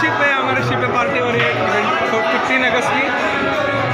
Ship है हमारे ship पे पार्टी हो रही है फिफ्टीन अगस्त की।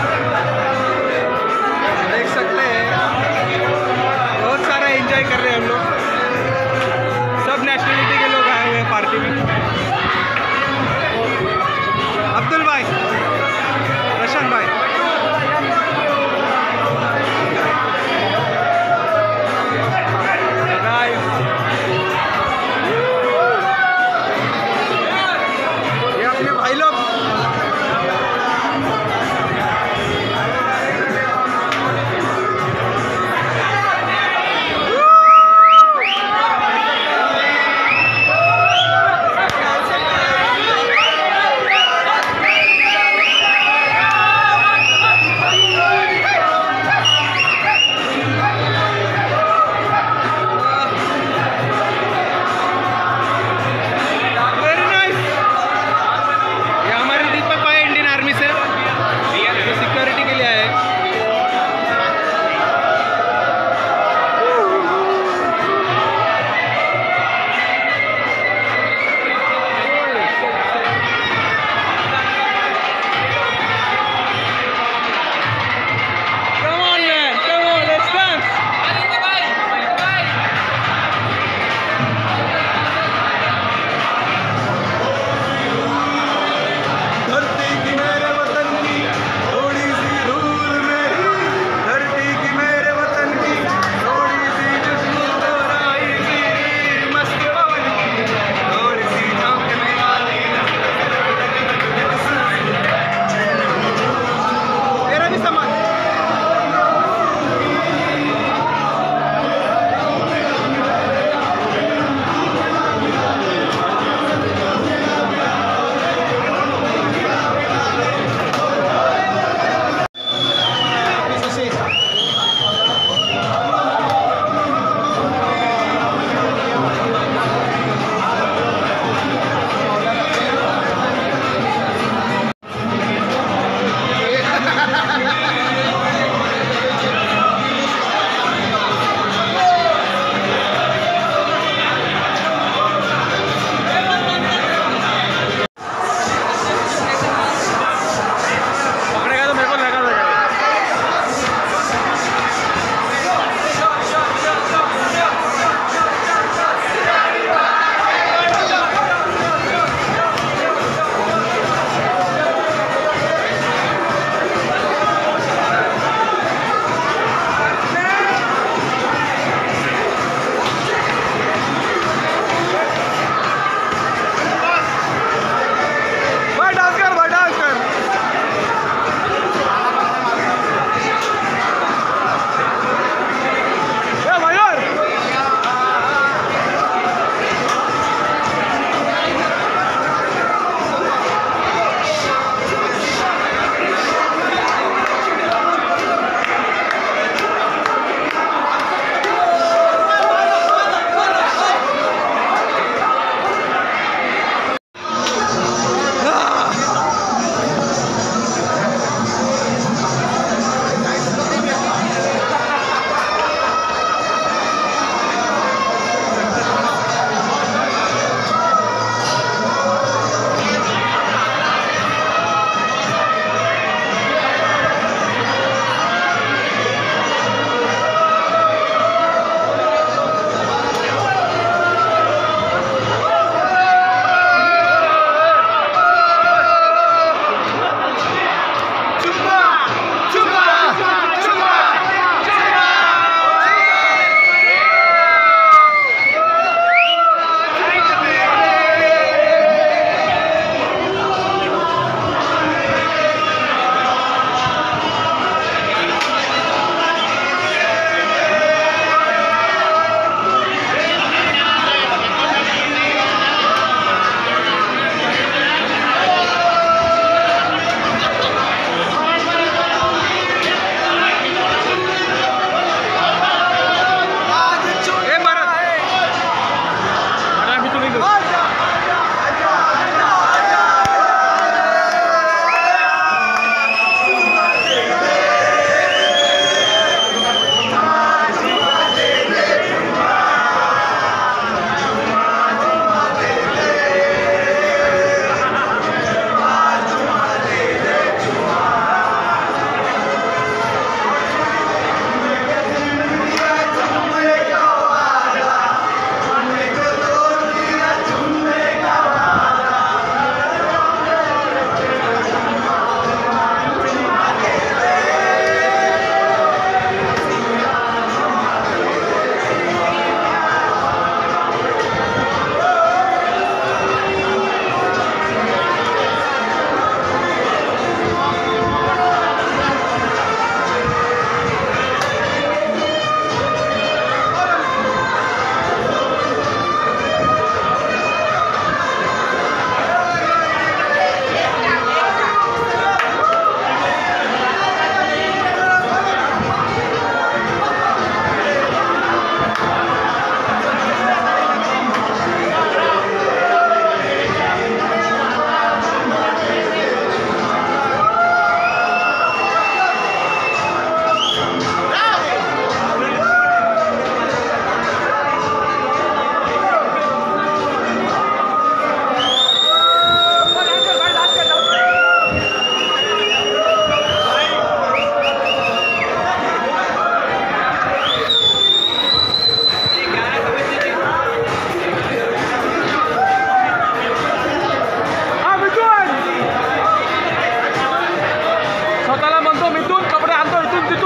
मिथून कपडे आणतो इथून